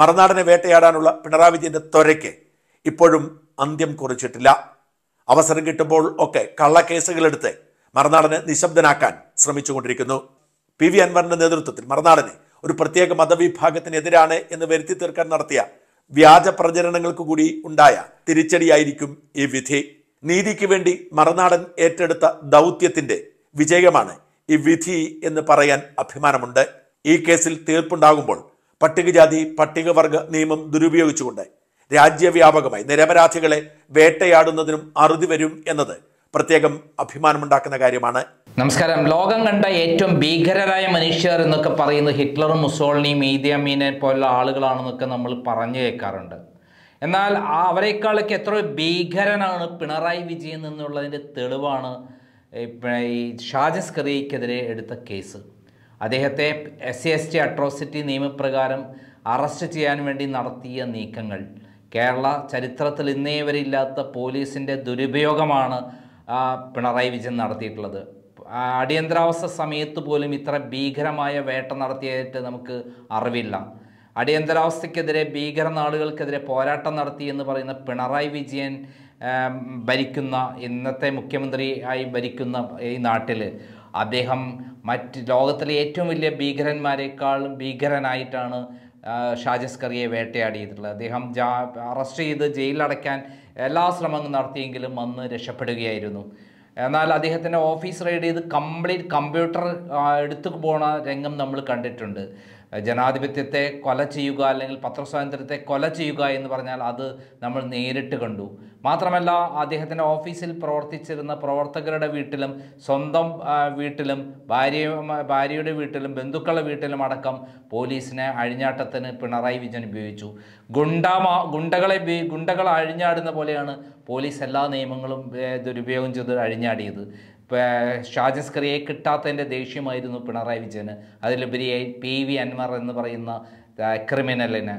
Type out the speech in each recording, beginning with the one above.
മറുനാടനെ വേട്ടയാടാനുള്ള പിണറായി വിജയന്റെ ത്വരയ്ക്ക് ഇപ്പോഴും അന്ത്യം കുറിച്ചിട്ടില്ല. അവസരം കിട്ടുമ്പോൾ ഒക്കെ കള്ളക്കേസുകളെടുത്ത് മറുനാടനെ നിശബ്ദനാക്കാൻ ശ്രമിച്ചുകൊണ്ടിരിക്കുന്നു. പി വി അൻവറിന്റെ നേതൃത്വത്തിൽ മറുനാടനെ ഒരു പ്രത്യേക മതവിഭാഗത്തിനെതിരാണ് എന്ന് വരുത്തി തീർക്കാൻ നടത്തിയ വ്യാജ പ്രചരണങ്ങൾക്ക് കൂടി ഉണ്ടായ തിരിച്ചടിയായിരിക്കും ഈ വിധി. നീതിക്ക് വേണ്ടി മറുനാടൻ ഏറ്റെടുത്ത ദൗത്യത്തിന്റെ വിജയമാണ് ഈ വിധി എന്ന് പറയാൻ അഭിമാനമുണ്ട്. ഈ കേസിൽ തീർപ്പുണ്ടാകുമ്പോൾ പട്ടികജാതി പട്ടികവർഗ നിയമം ദുരുപയോഗിച്ചുകൊണ്ട് രാജ്യവ്യാപകമായി നിരപരാധികളെ വേട്ടയാടുന്നതിനും അറുതി വരും എന്നത് പ്രത്യേകം അഭിമാനമുണ്ടാക്കുന്ന കാര്യമാണ്. നമസ്കാരം. ലോകം കണ്ട ഏറ്റവും ഭീകരരായ മനുഷ്യർ എന്നൊക്കെ പറയുന്നത് ഹിറ്റ്ലറും മുസോളിനിയും ഈദിയമീനെ പോലുള്ള ആളുകളാണെന്നൊക്കെ നമ്മൾ പറഞ്ഞു കേൾക്കാറുണ്ട്. എന്നാൽ അവരെക്കാളൊക്കെ എത്ര ഭീകരനാണ് പിണറായി വിജയൻ എന്നുള്ളതിന്റെ തെളിവാണ് ഈ ഷാജസ് കറിയയ്ക്കെതിരെ എടുത്ത കേസ്. അദ്ദേഹത്തെ S C S T atrocity നിയമപ്രകാരം അറസ്റ്റ് ചെയ്യാൻ വേണ്ടി നടത്തിയ നീക്കങ്ങൾ. കേരള ചരിത്രത്തിൽ ഇന്നേ വരെയില്ലാത്ത പോലീസിന്റെ ദുരുപയോഗമാണ് പിണറായി വിജയൻ നടത്തിയിട്ടുള്ളത്. അടിയന്തരാവസ്ഥ സമയത്ത് പോലും ഇത്ര ഭീകരമായ വേട്ട നടത്തിയായിട്ട് നമുക്ക് അറിവില്ല. അടിയന്തരാവസ്ഥയ്ക്കെതിരെ ഭീകര നാടുകൾക്കെതിരെ പോരാട്ടം നടത്തി എന്ന് പറയുന്ന പിണറായി വിജയൻ ഭരിക്കുന്ന ഇന്നത്തെ മുഖ്യമന്ത്രി ആയി ഭരിക്കുന്ന ഈ നാട്ടിൽ അദ്ദേഹം മറ്റ് ലോകത്തിലെ ഏറ്റവും വലിയ ഭീകരന്മാരെക്കാളും ഭീകരനായിട്ടാണ് ഷാജസ്കറിയെ ഷാജസ് കറിയെ വേട്ടയാടിയിട്ടുള്ളത്. അദ്ദേഹം ജാ അറസ്റ്റ് ചെയ്ത് ജയിലിലടയ്ക്കാൻ എല്ലാ ശ്രമങ്ങളും നടത്തിയെങ്കിലും അന്ന് രക്ഷപ്പെടുകയായിരുന്നു. എന്നാൽ അദ്ദേഹത്തിന്റെ ഓഫീസ് റെയ്ഡ് ചെയ്ത് കംപ്ലീറ്റ് കമ്പ്യൂട്ടർ എടുത്തു പോണ രംഗം നമ്മൾ കണ്ടിട്ടുണ്ട്. ജനാധിപത്യത്തെ കൊല ചെയ്യുക അല്ലെങ്കിൽ പത്രസ്വാതന്ത്ര്യത്തെ കൊല ചെയ്യുക എന്ന് പറഞ്ഞാൽ അത് നമ്മൾ നേരിട്ട് കണ്ടു. മാത്രമല്ല അദ്ദേഹത്തിന്റെ ഓഫീസിൽ പ്രവർത്തിച്ചിരുന്ന പ്രവർത്തകരുടെ വീട്ടിലും സ്വന്തം വീട്ടിലും ഭാര്യ ഭാര്യയുടെ വീട്ടിലും ബന്ധുക്കളുടെ വീട്ടിലും അടക്കം പോലീസിനെ അഴിഞ്ഞാട്ടത്തിന് പിണറായി വിജയൻ ഉപയോഗിച്ചു. ഗുണ്ടാമാ ഗുണ്ടകളെ ഗുണ്ടകൾ അഴിഞ്ഞാടുന്ന പോലെയാണ് പോലീസ് എല്ലാ നിയമങ്ങളും ദുരുപയോഗം ചെയ്ത് അഴിഞ്ഞാടിയത്. പ- ഷാജസ് കറിയെ കിട്ടാത്തതിന്റെ ദേഷ്യമായിരുന്നു പിണറായി വിജയന്. അതിലുപരിയായി പി വി അൻവർ എന്ന് പറയുന്ന ക്രിമിനലിന്.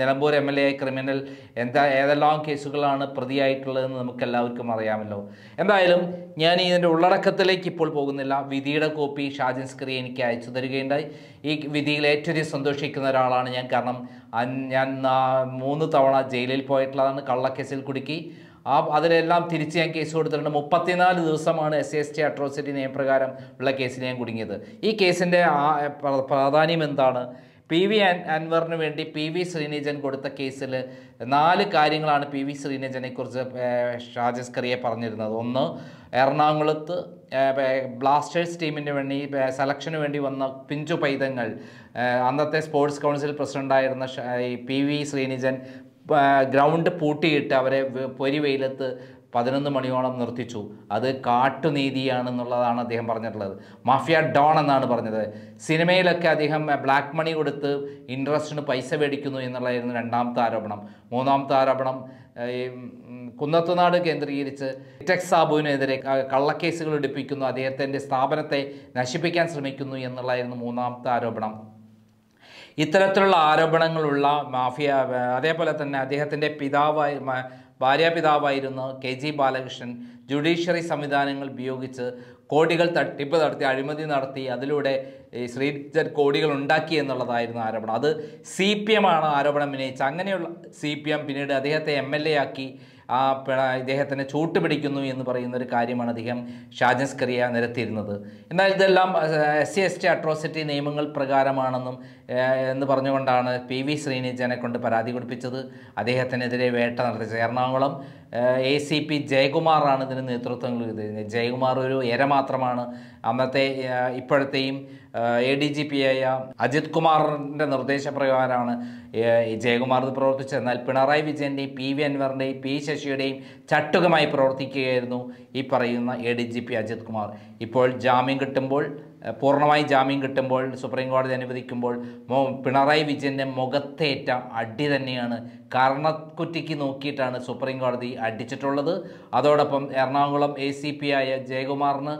Nilambur M L A criminal എന്താ ഏതെല്ലാം കേസുകളാണ് പ്രതിയായിട്ടുള്ളതെന്ന് നമുക്ക് എല്ലാവർക്കും അറിയാമല്ലോ. എന്തായാലും ഞാൻ ഇതിന്റെ ഉള്ളടക്കത്തിലേക്ക് ഇപ്പോൾ പോകുന്നില്ല. വിധിയുടെ കോപ്പി ഷാജൻസ് സ്ക്രീ എനിക്ക് അയച്ചു തരികയുണ്ടായി. ഈ വിധിയിൽ ഏറ്റവും സന്തോഷിക്കുന്ന ഒരാളാണ് ഞാൻ. കാരണം ഞാൻ മൂന്ന് തവണ ജയിലിൽ പോയിട്ടുള്ളതാണ് കള്ളക്കേസിൽ കുടുക്കി. ആ അതിലെല്ലാം തിരിച്ച് ഞാൻ കേസ് കൊടുത്തിട്ടുണ്ട്. മുപ്പത്തിനാല് ദിവസമാണ് എസ് എസ് ടി അട്രോസിറ്റി നിയമപ്രകാരം ഉള്ള കേസിൽ ഞാൻ കുടുങ്ങിയത്. ഈ കേസിന്റെ പ്രാധാന്യം എന്താണ്? പി വി അൻവറിന് വേണ്ടി പി വി ശ്രീനിജൻ കൊടുത്ത കേസിൽ നാല് കാര്യങ്ങളാണ് പി വി ശ്രീനിജനെ കുറിച്ച് ഷാജസ് കറിയെ പറഞ്ഞിരുന്നത്. ഒന്ന് എറണാകുളത്ത് ബ്ലാസ്റ്റേഴ്സ് ടീമിന് വേണ്ടി സെലക്ഷന് വേണ്ടി വന്ന പിഞ്ചു പൈതങ്ങൾ. അന്നത്തെ സ്പോർട്സ് കൗൺസിൽ പ്രസിഡന്റായിരുന്ന പി വി ശ്രീനിജൻ ഗ്രൗണ്ട് പൂട്ടിയിട്ട് അവരെ വെ- പൊരി വെയിലത്ത് പതിനൊന്ന് മണിയോളം നിർത്തിച്ചു. അത് കാട്ടുനീതിയാണെന്നുള്ളതാണ് അദ്ദേഹം പറഞ്ഞിട്ടുള്ളത്. മാഫിയ ഡോൺ എന്നാണ് പറഞ്ഞത്. സിനിമയിലൊക്കെ അദ്ദേഹം ബ്ലാക്ക് മണി കൊടുത്ത് ഇൻട്രസ്റ്റിന് പൈസ മേടിക്കുന്നു എന്നുള്ളതായിരുന്നു രണ്ടാമത്തെ ആരോപണം. മൂന്നാമത്തെ ആരോപണം കുന്നത്തുനാട് കേന്ദ്രീകരിച്ച് ടെക് സാബുവിനെതിരെ കള്ളക്കേസുകൾ എടുപ്പിക്കുന്നു. അദ്ദേഹത്തിന്റെ സ്ഥാപനത്തെ നശിപ്പിക്കാൻ ശ്രമിക്കുന്നു എന്നുള്ളതായിരുന്നു മൂന്നാമത്തെ ആരോപണം. ഇത്തരത്തിലുള്ള ആരോപണങ്ങളുള്ള മാഫിയ അതേപോലെ തന്നെ അദ്ദേഹത്തിന്റെ പിതാവായി ഭാര്യാപിതാവായിരുന്ന കെ ജി ബാലകൃഷ്ണൻ. ജുഡീഷ്യറി സംവിധാനങ്ങൾ ഉപയോഗിച്ച് കോടികൾ തട്ടിപ്പ് നടത്തി അഴിമതി നടത്തി അതിലൂടെ ശ്രീജൻ കോടികൾ ഉണ്ടാക്കി എന്നുള്ളതായിരുന്നു ആരോപണം. അത് സി പി എം ആണ് ആരോപണം ഉന്നയിച്ചത് അങ്ങനെയുള്ള സി പി എം പിന്നീട് അദ്ദേഹത്തെ എം എൽ എ ആക്കി. ആ പിണ ഇദ്ദേഹത്തിനെ ചൂട്ടുപിടിക്കുന്നു എന്ന് പറയുന്ന ഒരു കാര്യമാണ് അദ്ദേഹം ഷാജൻസ്കറിയ നിരത്തിയിരുന്നത്. എന്നാൽ ഇതെല്ലാം S C S T atrocity നിയമങ്ങൾ പ്രകാരമാണെന്നും എന്ന് പറഞ്ഞുകൊണ്ടാണ് പി വി ശ്രീനിജനെ കൊണ്ട് പരാതി കൊടുപ്പിച്ചത്. അദ്ദേഹത്തിനെതിരെ വേട്ട നടത്തിച്ചത് എറണാകുളം എ സി പി ജയകുമാറാണ് ഇതിന് നേതൃത്വം ജയകുമാർ ഒരു എര മാത്രമാണ്. അന്നത്തെ ഇപ്പോഴത്തെയും എ ഡി ജി പി ആയ അജിത് കുമാറിന്റെ നിർദ്ദേശപ്രകാരമാണ് ജയകുമാർ പ്രവർത്തിച്ചത്. എന്നാൽ പിണറായി വിജയന്റെയും പി വി അൻവറിന്റെയും പി ശശിയുടെയും ചട്ടുകമായി പ്രവർത്തിക്കുകയായിരുന്നു ഈ പറയുന്ന A D G P Ajith Kumar. ഇപ്പോൾ ജാമ്യം കിട്ടുമ്പോൾ പൂർണമായി ജാമ്യം കിട്ടുമ്പോൾ സുപ്രീം കോടതി അനുവദിക്കുമ്പോൾ പിണറായി വിജയന്റെ മുഖത്തേറ്റ അടി തന്നെയാണ് കർണക്കുറ്റിക്ക് നോക്കിയിട്ടാണ് സുപ്രീം കോടതി അടിച്ചിട്ടുള്ളത്. അതോടൊപ്പം എറണാകുളം എ സി പി ആയ ജയകുമാറിന്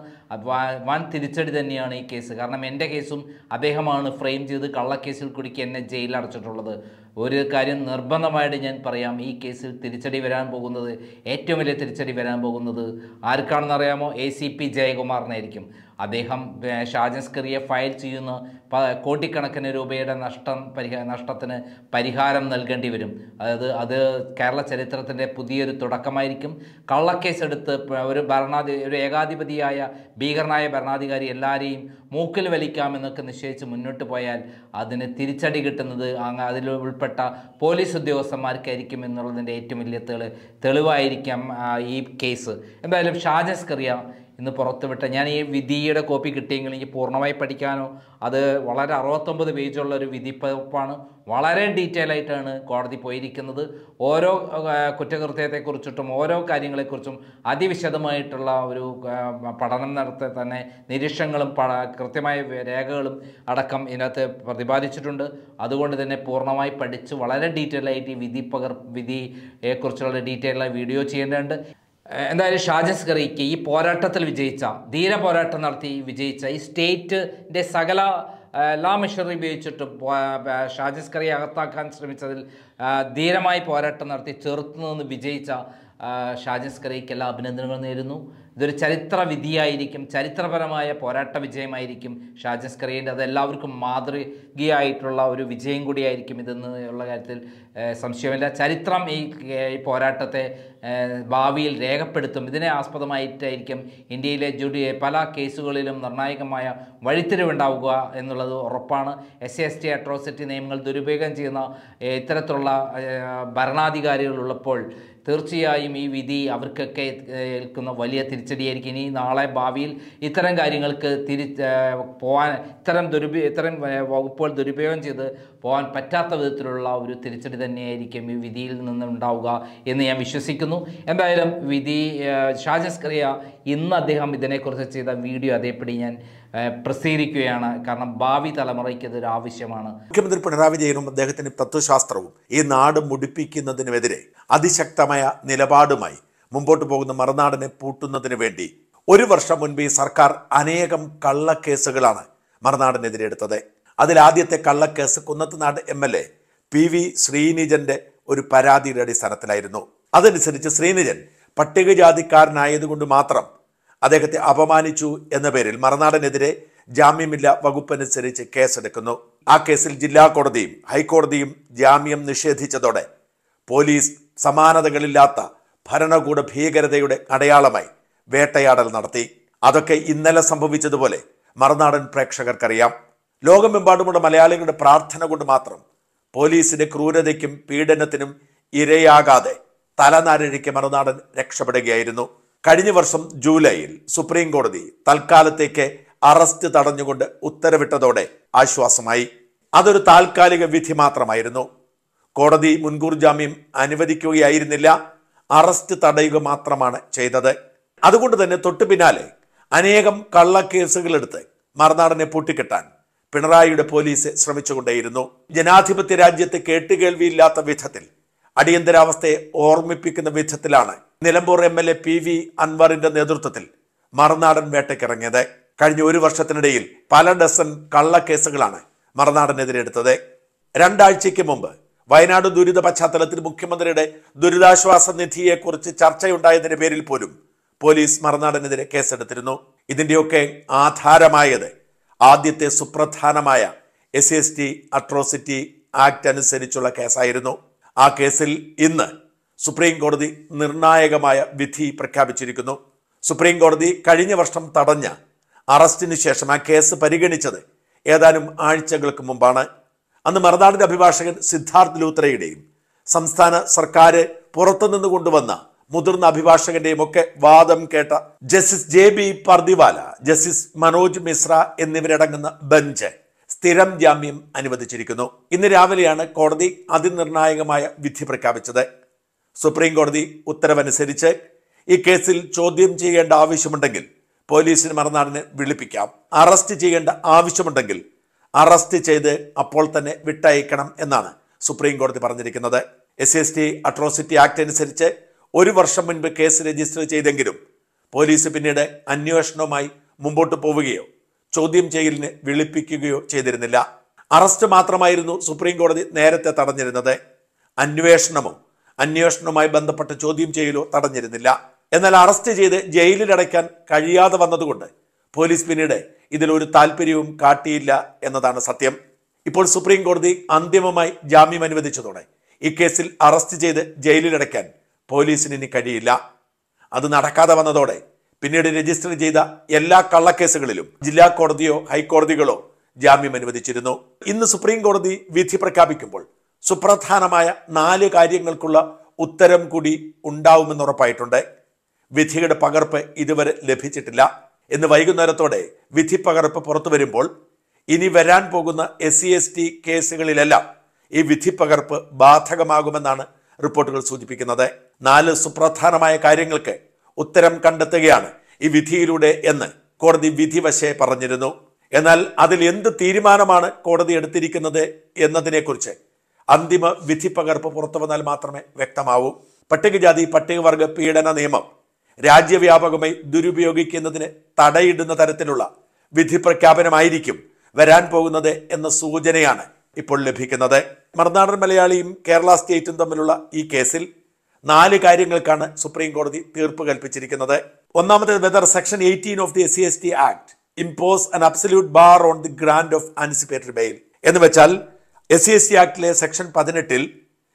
വൻ തിരിച്ചടി തന്നെയാണ് ഈ കേസ്. കാരണം എന്റെ കേസും അദ്ദേഹമാണ് ഫ്രെയിം ചെയ്ത് കള്ളക്കേസിൽ കുടുക്കി എന്നെ ജയിലിൽ അടച്ചിട്ടുള്ളത്. ഒരു കാര്യം നിർബന്ധമായിട്ട് ഞാൻ പറയാം. ഈ കേസിൽ തിരിച്ചടി വരാൻ പോകുന്നത് ഏറ്റവും വലിയ തിരിച്ചടി വരാൻ പോകുന്നത് ആർക്കാണെന്ന് അറിയാമോ എ സി പി ജയകുമാറിനായിരിക്കും. അദ്ദേഹം ഷാജൻസ്കറിയെ ഫയൽ ചെയ്യുന്ന കോടിക്കണക്കിന് രൂപയുടെ നഷ്ടം പരിഹാ നഷ്ടത്തിന് പരിഹാരം നൽകേണ്ടി വരും. അതായത് അത് കേരള ചരിത്രത്തിന്റെ പുതിയൊരു തുടക്കമായിരിക്കും. കള്ളക്കേസ് എടുത്ത് ഒരു ഭരണാധി ഒരു ഏകാധിപതിയായ ഭീകരനായ ഭരണാധികാരി എല്ലാവരെയും മൂക്കിൽ വലിക്കാമെന്നൊക്കെ നിശ്ചയിച്ച് മുന്നോട്ട് പോയാൽ അതിന് തിരിച്ചടി കിട്ടുന്നത് അങ്ങ് അതിൽ ഉൾപ്പെട്ട പോലീസ് ഉദ്യോഗസ്ഥന്മാർക്കായിരിക്കും എന്നുള്ളതിന്റെ ഏറ്റവും വലിയ തെളി തെളിവായിരിക്കാം ഈ കേസ്. എന്തായാലും ഷാജസ് കറിയ ഇന്ന് പുറത്തുവിട്ട ഞാൻ ഈ വിധിയുടെ കോപ്പി കിട്ടിയെങ്കിൽ എനിക്ക് പൂർണമായി പഠിക്കാനോ അത് വളരെ അറുപത്തൊമ്പത് പേജുള്ള ഒരു വിധിപ്പതിപ്പാണ്. വളരെ ഡീറ്റെയിൽ ആയിട്ടാണ് കോടതി പോയിരിക്കുന്നത്. ഓരോ കുറ്റകൃത്യത്തെക്കുറിച്ചിട്ടും ഓരോ കാര്യങ്ങളെക്കുറിച്ചും അതിവിശദമായിട്ടുള്ള ഒരു പഠനം നടത്തി തന്നെ നിരീക്ഷണങ്ങളും കൃത്യമായ രേഖകളും അടക്കം ഇതിനകത്ത് പ്രതിപാദിച്ചിട്ടുണ്ട്. അതുകൊണ്ട് തന്നെ പൂർണമായി പഠിച്ച് വളരെ ഡീറ്റെയിൽ ആയിട്ട് ഈ വിധി പകർ വിധിയെക്കുറിച്ചുള്ള ഡീറ്റെയിൽ വീഡിയോ ചെയ്യേണ്ടതുണ്ട്. എന്തായാലും കറിക്ക് ഈ പോരാട്ടത്തിൽ വിജയിച്ച ധീര പോരാട്ടം നടത്തി വിജയിച്ച ഈ സ്റ്റേറ്റിന്റെ സകല എല്ലാ മെഷറി ഉപയോഗിച്ചിട്ട് പോ- ഏഹ് ഷാജസ് കറിയെ അകത്താക്കാൻ ശ്രമിച്ചതിൽ ധീരമായി പോരാട്ടം നടത്തി ചെറുത്തു നിന്ന് വിജയിച്ച ഏഹ് ഷാജസ് കറിക്ക് എല്ലാ അഭിനന്ദനങ്ങളും നേരുന്നു. ഇതൊരു ചരിത്ര വിധിയായിരിക്കും ചരിത്രപരമായ പോരാട്ട വിജയമായിരിക്കും ഷാജസ് കറിയന്റെ അത് എല്ലാവർക്കും മാതൃകയായിട്ടുള്ള ഒരു വിജയം കൂടിയായിരിക്കും ഇതെന്ന് ഉള്ള കാര്യത്തിൽ സംശയമില്ല. ചരിത്രം ഈ പോരാട്ടത്തെ ഭാവിയിൽ രേഖപ്പെടുത്തും. ഇതിനെ ആസ്പദമായിട്ടായിരിക്കും ഇന്ത്യയിലെ ജുഡി പല കേസുകളിലും നിർണായകമായ വഴിത്തിരിവുണ്ടാവുക എന്നുള്ളത് ഉറപ്പാണ്. എസ് എസ് ടി അട്രോസിറ്റി നിയമങ്ങൾ ദുരുപയോഗം ചെയ്യുന്ന ഇത്തരത്തിലുള്ള ഭരണാധികാരികളുള്ളപ്പോൾ തീർച്ചയായും ഈ വിധി അവർക്കൊക്കെ ഏൽക്കുന്ന വലിയ തിരിച്ചടിയായിരിക്കും. ഇനി നാളെ ഭാവിയിൽ ഇത്തരം കാര്യങ്ങൾക്ക് തിരി പോവാൻ ഇത്തരം ദുരുപ ഇത്തരം വകുപ്പുകൾ ദുരുപയോഗം ചെയ്ത് പോകാൻ പറ്റാത്ത വിധത്തിലുള്ള ഒരു തിരിച്ചടി തന്നെയായിരിക്കും ഈ വിധിയിൽ നിന്ന് ഉണ്ടാവുക എന്ന് ഞാൻ വിശ്വസിക്കുന്നു. എന്തായാലും വിധി ഷാജസ്ക്രിയ ഇന്ന് അദ്ദേഹം ഇതിനെക്കുറിച്ച് ചെയ്ത വീഡിയോ അതേപടി ഞാൻ പ്രസിദ്ധീകരിക്കുകയാണ്. കാരണം ഭാവി തലമുറയ്ക്ക് ഇതൊരു ആവശ്യമാണ്. മുഖ്യമന്ത്രി പിണറായി വിജയനും അദ്ദേഹത്തിന്റെ തത്വശാസ്ത്രവും ഈ നാട് മുടിപ്പിക്കുന്നതിനുമെതിരെ അതിശക്തമായ നിലപാടുമായി മുമ്പോട്ട് പോകുന്ന മറുനാടിനെ പൂട്ടുന്നതിന് വേണ്ടി ഒരു വർഷം മുൻപ് ഈ സർക്കാർ അനേകം കള്ളക്കേസുകളാണ് മറുനാടിനെതിരെ എടുത്തത്. അതിൽ ആദ്യത്തെ കള്ളക്കേസ് Kunnathunad M L A P V ശ്രീനിജന്റെ ഒരു പരാതിയുടെ അടിസ്ഥാനത്തിലായിരുന്നു. അതനുസരിച്ച് ശ്രീനിജൻ പട്ടികജാതിക്കാരനായതുകൊണ്ട് മാത്രം അദ്ദേഹത്തെ അപമാനിച്ചു എന്ന പേരിൽ മറനാടനെതിരെ ജാമ്യമില്ല വകുപ്പനുസരിച്ച് കേസെടുക്കുന്നു. ആ കേസിൽ ജില്ലാ കോടതിയും ഹൈക്കോടതിയും ജാമ്യം നിഷേധിച്ചതോടെ പോലീസ് സമാനതകളില്ലാത്ത ഭരണകൂട ഭീകരതയുടെ അടയാളമായി വേട്ടയാടൽ നടത്തി. അതൊക്കെ ഇന്നലെ സംഭവിച്ചതുപോലെ മറുനാടൻ പ്രേക്ഷകർക്കറിയാം. ലോകമെമ്പാടുമുള്ള മലയാളികളുടെ പ്രാർത്ഥന കൊണ്ട് മാത്രം പോലീസിന്റെ ക്രൂരതയ്ക്കും പീഡനത്തിനും ഇരയാകാതെ തലനാരിഴയ്ക്ക് മറുനാടൻ രക്ഷപ്പെടുകയായിരുന്നു. കഴിഞ്ഞ വർഷം ജൂലൈയിൽ സുപ്രീം കോടതി തൽക്കാലത്തേക്ക് അറസ്റ്റ് തടഞ്ഞുകൊണ്ട് ഉത്തരവിട്ടതോടെ ആശ്വാസമായി. അതൊരു താൽക്കാലിക വിധി മാത്രമായിരുന്നു. കോടതി മുൻകൂർ ജാമ്യം അനുവദിക്കുകയായിരുന്നില്ല. അറസ്റ്റ് തടയുക മാത്രമാണ് ചെയ്തത്. അതുകൊണ്ട് തന്നെ തൊട്ടു പിന്നാലെ അനേകം കള്ളക്കേസുകളെടുത്ത് മറുനാടനെ പൂട്ടിക്കെട്ടാൻ പിണറായിയുടെ പോലീസ് ശ്രമിച്ചുകൊണ്ടേയിരുന്നു. ജനാധിപത്യ രാജ്യത്ത് കേട്ടുകേൾവിയില്ലാത്ത വിധത്തിൽ അടിയന്തരാവസ്ഥയെ ഓർമ്മിപ്പിക്കുന്ന വിധത്തിലാണ് Nilambur M L A P V അൻവറിന്റെ നേതൃത്വത്തിൽ മറുനാടൻ വേട്ടയ്ക്കിറങ്ങിയത്. കഴിഞ്ഞ ഒരു വർഷത്തിനിടയിൽ പല ഡസൻ കള്ളക്കേസുകളാണ് മറുനാടനെതിരെടുത്തത് രണ്ടാഴ്ചയ്ക്ക് മുമ്പ് വയനാട് ദുരിത പശ്ചാത്തലത്തിൽ മുഖ്യമന്ത്രിയുടെ ദുരിതാശ്വാസ നിധിയെക്കുറിച്ച് ചർച്ചയുണ്ടായതിന്റെ പേരിൽ പോലും പോലീസ് മറുനാടനെതിരെ കേസെടുത്തിരുന്നു. ഇതിന്റെയൊക്കെ ആധാരമായത് ആദ്യത്തെ സുപ്രധാനമായ S S T atrocity act അനുസരിച്ചുള്ള കേസായിരുന്നു. ആ കേസിൽ ഇന്ന് സുപ്രീം കോടതി നിർണായകമായ വിധി പ്രഖ്യാപിച്ചിരിക്കുന്നു. സുപ്രീം കോടതി കഴിഞ്ഞ വർഷം തടഞ്ഞ അറസ്റ്റിന് ശേഷം ആ കേസ് പരിഗണിച്ചത് ഏതാനും ആഴ്ചകൾക്ക് മുമ്പാണ്. അന്ന് മറുനാടിന്റെ അഭിഭാഷകൻ സിദ്ധാർത്ഥ് ലൂത്രയുടെയും സംസ്ഥാന സർക്കാർ പുറത്തുനിന്ന് കൊണ്ടുവന്ന മുതിർന്ന അഭിഭാഷകന്റെയും ഒക്കെ വാദം കേട്ട justice J B Pardiwala justice Manoj Mishra എന്നിവരടങ്ങുന്ന ബെഞ്ച് സ്ഥിരം ജാമ്യം അനുവദിച്ചിരിക്കുന്നു. ഇന്ന് രാവിലെയാണ് കോടതി അതിനിർണായകമായ വിധി പ്രഖ്യാപിച്ചത്. സുപ്രീം കോടതി ഉത്തരവനുസരിച്ച് ഈ കേസിൽ ചോദ്യം ചെയ്യേണ്ട ആവശ്യമുണ്ടെങ്കിൽ പോലീസിന് മറുനാടിനെ വിളിപ്പിക്കാം. അറസ്റ്റ് ചെയ്യേണ്ട ആവശ്യമുണ്ടെങ്കിൽ അറസ്റ്റ് ചെയ്ത് അപ്പോൾ തന്നെ വിട്ടയക്കണം എന്നാണ് സുപ്രീം കോടതി പറഞ്ഞിരിക്കുന്നത്. S S T atrocity act അനുസരിച്ച് ഒരു വർഷം മുൻപ് കേസ് രജിസ്റ്റർ ചെയ്തെങ്കിലും പോലീസ് പിന്നീട് അന്വേഷണവുമായി മുമ്പോട്ട് പോവുകയോ ചോദ്യം ചെയ്യലിന് വിളിപ്പിക്കുകയോ ചെയ്തിരുന്നില്ല. അറസ്റ്റ് മാത്രമായിരുന്നു സുപ്രീം കോടതി നേരത്തെ തടഞ്ഞിരുന്നത്. അന്വേഷണമോ അന്വേഷണവുമായി ബന്ധപ്പെട്ട ചോദ്യം ചെയ്യലോ തടഞ്ഞിരുന്നില്ല. എന്നാൽ അറസ്റ്റ് ചെയ്ത് ജയിലിലടയ്ക്കാൻ കഴിയാതെ വന്നതുകൊണ്ട് പോലീസ് പിന്നീട് ഇതിലൊരു താല്പര്യവും കാട്ടിയില്ല എന്നതാണ് സത്യം. ഇപ്പോൾ സുപ്രീം കോടതി അന്തിമമായി ജാമ്യം അനുവദിച്ചതോടെ ഈ കേസിൽ അറസ്റ്റ് ചെയ്ത് ജയിലിലടയ്ക്കാൻ പോലീസിന് ഇനി കഴിയില്ല. അത് നടക്കാതെ വന്നതോടെ പിന്നീട് രജിസ്റ്റർ ചെയ്ത എല്ലാ കള്ളക്കേസുകളിലും ജില്ലാ കോടതിയോ ഹൈക്കോടതികളോ ജാമ്യം അനുവദിച്ചിരുന്നു. ഇന്ന് സുപ്രീം കോടതി വിധി പ്രഖ്യാപിക്കുമ്പോൾ സുപ്രധാനമായ നാല് കാര്യങ്ങൾക്കുള്ള ഉത്തരം കൂടി ഉണ്ടാവുമെന്ന് ഉറപ്പായിട്ടുണ്ട്. വിധിയുടെ പകർപ്പ് ഇതുവരെ ലഭിച്ചിട്ടില്ല. എന്ന് വൈകുന്നേരത്തോടെ വിധി പകർപ്പ് പുറത്തു വരുമ്പോൾ ഇനി വരാൻ പോകുന്ന എസ് സി എസ് ടി കേസുകളിലെല്ലാം ഈ വിധി പകർപ്പ് ബാധകമാകുമെന്നാണ് റിപ്പോർട്ടുകൾ സൂചിപ്പിക്കുന്നത്. നാല് സുപ്രധാനമായ കാര്യങ്ങൾക്ക് ഉത്തരം കണ്ടെത്തുകയാണ് ഈ വിധിയിലൂടെ എന്ന് കോടതി വിധിവശെ പറഞ്ഞിരുന്നു. എന്നാൽ അതിൽ എന്ത് തീരുമാനമാണ് കോടതി എടുത്തിരിക്കുന്നത് എന്നതിനെക്കുറിച്ച് അന്തിമ വിധി പകർപ്പ് പുറത്തു വന്നാൽ മാത്രമേ വ്യക്തമാവൂ. പട്ടികജാതി പട്ടികവർഗ പീഡന നിയമം രാജ്യവ്യാപകമായി ദുരുപയോഗിക്കുന്നതിന് തടയിടുന്ന തരത്തിലുള്ള വിധി പ്രഖ്യാപനമായിരിക്കും വരാൻ പോകുന്നത് എന്ന സൂചനയാണ് ഇപ്പോൾ ലഭിക്കുന്നത്. മറുനാടൻ മലയാളിയും കേരള സ്റ്റേറ്റും തമ്മിലുള്ള ഈ കേസിൽ നാല് കാര്യങ്ങൾക്കാണ് സുപ്രീം കോടതി തീർപ്പ് കൽപ്പിച്ചിരിക്കുന്നത്. ഒന്നാമത് whether section eighteen of the S C S T act impose an absolute bar on the grant of anticipatory bail എന്ന് വെച്ചാൽ എസ് സി എസ് ടി ആക്ടിലെ സെക്ഷൻ പതിനെട്ടിൽ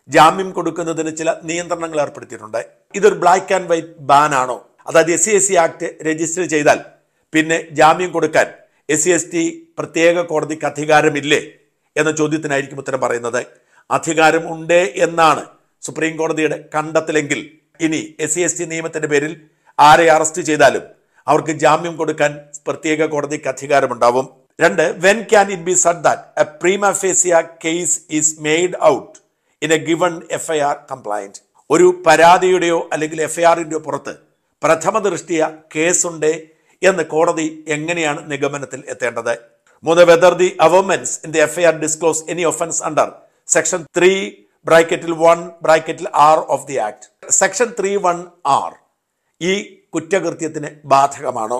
ജാമ്യം കൊടുക്കുന്നതിന് ചില നിയന്ത്രണങ്ങൾ ഏർപ്പെടുത്തിയിട്ടുണ്ട്. ഇതൊരു ബ്ലാക്ക് ആൻഡ് വൈറ്റ് ബാൻ ആണോ? അതായത് S C S C act register ചെയ്താൽ പിന്നെ ജാമ്യം കൊടുക്കാൻ എസ് സി എസ് ടി പ്രത്യേക കോടതിക്ക് അധികാരമില്ലേ എന്ന ചോദ്യത്തിനായിരിക്കും ഉത്തരം പറയുന്നത്. അധികാരം ഉണ്ട് എന്നാണ് സുപ്രീം കോടതിയുടെ കണ്ടെത്തലെങ്കിൽ ഇനി എസ് സി എസ് ടി നിയമത്തിന്റെ പേരിൽ ആരെ അറസ്റ്റ് ചെയ്താലും അവർക്ക് ജാമ്യം കൊടുക്കാൻ പ്രത്യേക കോടതിക്ക് അധികാരമുണ്ടാവും. രണ്ട് when can it be said that a prima facie case is made out in a given F I R complaint ഒരു പരാതിയുടെയോ അല്ലെങ്കിൽ എഫ് ഐ ആറിന്റെയോ പുറത്ത് പ്രഥമ ദൃഷ്ടിയ കേസുണ്ട് എന്ന് കോടതി എങ്ങനെയാണ് നിഗമനത്തിൽ എത്തേണ്ടത്? മൂന്ന് whether the averments in the F disclose any offence under section three ബ്രാക്കറ്റിൽ വൺ ബ്രാക്കറ്റിൽ R of the act. Section three one R ഈ കുറ്റകൃത്യത്തിന് ബാധകമാണോ?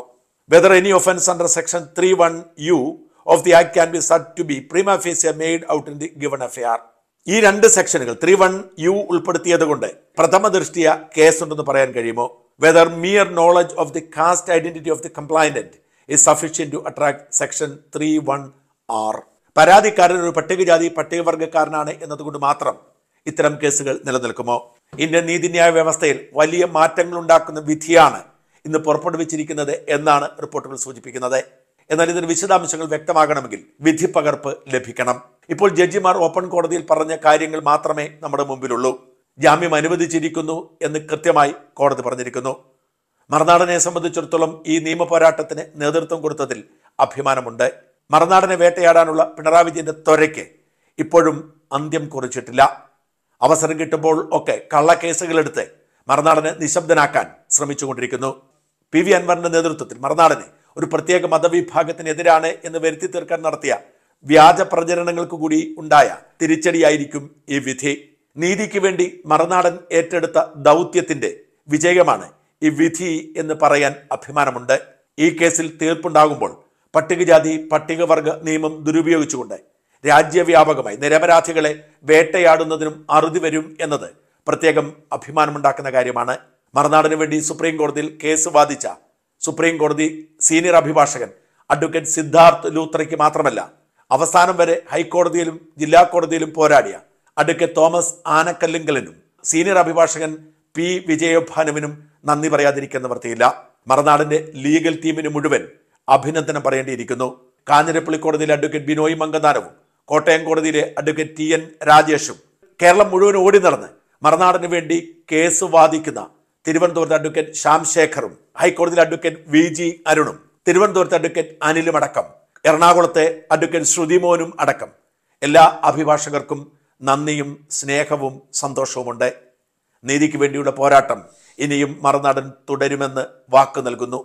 Whether any offence under section three one U of the act can be said to be prima facie made out in the given F R ഈ രണ്ട് സെക്ഷനുകൾ three one U ഉൾപ്പെടുത്തിയത് കൊണ്ട് പ്രഥമ ദൃഷ്ടിയ കേസുണ്ടെന്ന് പറയാൻ കഴിയുമോ? Whether mere knowledge of the caste identity of the complainant is sufficient to attract section three one R പരാതിക്കാരൻ ഒരു പട്ടികജാതി പട്ടികവർഗക്കാരനാണ് എന്നതുകൊണ്ട് മാത്രം ഇത്തരം കേസുകൾ നിലനിൽക്കുമോ? ഇന്ത്യൻ നീതിന്യായ വ്യവസ്ഥയിൽ വലിയ മാറ്റങ്ങൾ ഉണ്ടാക്കുന്ന വിധിയാണ് ഇന്ന് പുറപ്പെടുവിച്ചിരിക്കുന്നത് എന്നാണ് റിപ്പോർട്ടുകൾ സൂചിപ്പിക്കുന്നത്. എന്നാൽ ഇതിന് വിശദാംശങ്ങൾ വ്യക്തമാകണമെങ്കിൽ വിധി പകർപ്പ് ലഭിക്കണം. ഇപ്പോൾ ജഡ്ജിമാർ ഓപ്പൺ കോടതിയിൽ പറഞ്ഞ കാര്യങ്ങൾ മാത്രമേ നമ്മുടെ മുമ്പിലുള്ളൂ. ജാമ്യം അനുവദിച്ചിരിക്കുന്നു എന്ന് കൃത്യമായി കോടതി പറഞ്ഞിരിക്കുന്നു. മറുനാടനെ സംബന്ധിച്ചിടത്തോളം ഈ നിയമ പോരാട്ടത്തിന് നേതൃത്വം കൊടുത്തതിൽ അഭിമാനമുണ്ട്. മറുനാടനെ വേട്ടയാടാനുള്ള പിണറായി വിജയന്റെ ഇപ്പോഴും അന്ത്യം കുറിച്ചിട്ടില്ല. അവസരം കിട്ടുമ്പോൾ ഒക്കെ കള്ളക്കേസുകളെടുത്ത് മറുനാടനെ നിശബ്ദനാക്കാൻ ശ്രമിച്ചുകൊണ്ടിരിക്കുന്നു. പി വി അൻവറിന്റെ നേതൃത്വത്തിൽ മറുനാടനെ ഒരു പ്രത്യേക മതവിഭാഗത്തിനെതിരാണ് എന്ന് വരുത്തി തീർക്കാൻ നടത്തിയ വ്യാജ പ്രചരണങ്ങൾക്ക് കൂടി ഉണ്ടായ തിരിച്ചടിയായിരിക്കും ഈ വിധി. നീതിക്ക് വേണ്ടി മറുനാടൻ ഏറ്റെടുത്ത ദൗത്യത്തിന്റെ വിജയമാണ് ഈ വിധി എന്ന് പറയാൻ അഭിമാനമുണ്ട്. ഈ കേസിൽ തീർപ്പുണ്ടാകുമ്പോൾ പട്ടികജാതി പട്ടികവർഗ നിയമം ദുരുപയോഗിച്ചുകൊണ്ട് രാജ്യവ്യാപകമായി നിരപരാധികളെ വേട്ടയാടുന്നതിനും അറുതി വരും എന്നത് പ്രത്യേകം അഭിമാനമുണ്ടാക്കുന്ന കാര്യമാണ്. മറുനാടിന് വേണ്ടി സുപ്രീം കോടതിയിൽ കേസ് വാദിച്ച സുപ്രീം കോടതി സീനിയർ അഭിഭാഷകൻ അഡ്വക്കേറ്റ് സിദ്ധാർത്ഥ് ലൂത്രയ്ക്ക് മാത്രമല്ല അവസാനം വരെ ഹൈക്കോടതിയിലും ജില്ലാ കോടതിയിലും പോരാടിയ അഡ്വക്കേറ്റ് തോമസ് ആനക്കല്ലിങ്കലിനും സീനിയർ അഭിഭാഷകൻ പി വിജയഭാനുവിനും നന്ദി പറയാതിരിക്കുന്ന വൃത്തിയില്ല മറുനാടിന്റെ ലീഗൽ ടീമിന് മുഴുവൻ അഭിനന്ദനം പറയേണ്ടിയിരിക്കുന്നു. കാഞ്ഞിരപ്പള്ളി കോടതിയിലെ അഡ്വക്കേറ്റ് ബിനോയ് മംഗനാരവും കോട്ടയം കോടതിയിലെ അഡ്വക്കേറ്റ് ടി എൻ രാജേഷും കേരളം മുഴുവൻ ഓടി നടന്ന് മറുനാടിന് വേണ്ടി കേസ് വാദിക്കുന്ന തിരുവനന്തപുരത്ത് അഡ്വക്കേറ്റ് ശ്യാം ശേഖറും ഹൈക്കോടതിയിലെ അഡ്വക്കേറ്റ് വി ജി അരുണും തിരുവനന്തപുരത്ത് അഡ്വക്കേറ്റ് അനിലും അടക്കം എറണാകുളത്തെ അഡ്വക്കേറ്റ് ശ്രുതിമോനും അടക്കം. എല്ലാ അഭിഭാഷകർക്കും നന്ദിയും സ്നേഹവും സന്തോഷവുമുണ്ട്. നീതിക്ക് വേണ്ടിയുള്ള പോരാട്ടം ഇനിയും മറുനാടൻ തുടരുമെന്ന് വാക്ക് നൽകുന്നു.